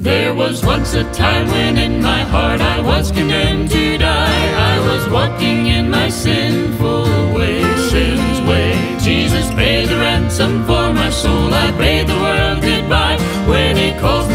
There was once a time when in my heart I was condemned to die. I was walking in my sinful way, sin's way. Jesus paid the ransom for my soul. I bade the world goodbye. When He calls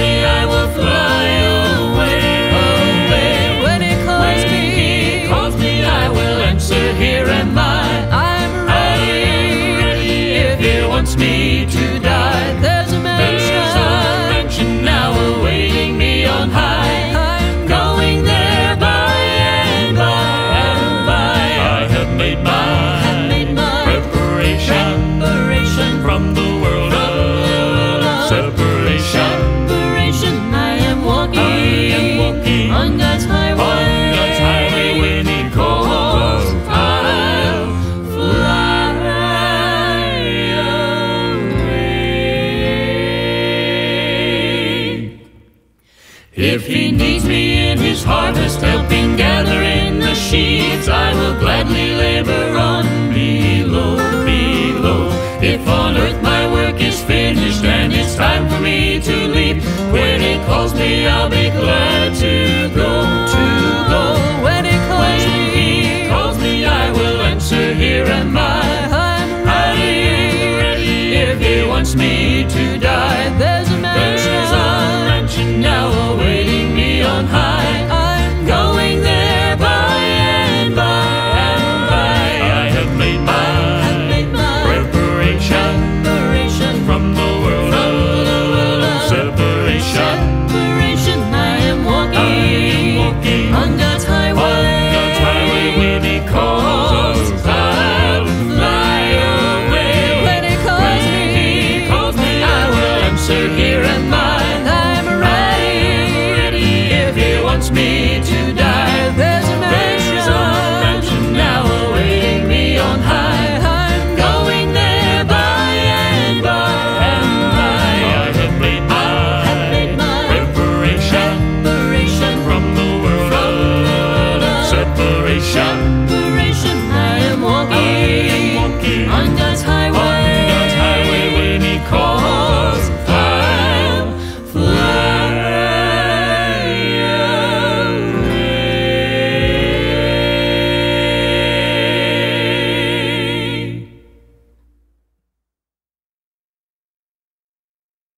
If he needs me in his harvest, helping gather in the sheaves, I will gladly labor on below, below. If on earth my work is finished and it's time for me to leave, when he calls me, I'll be glad to go, to go. When He calls When me, calls me, I will answer, here am I. I'm ready. ready if he wants me answer. Here am I. I'm ready. ready if He wants me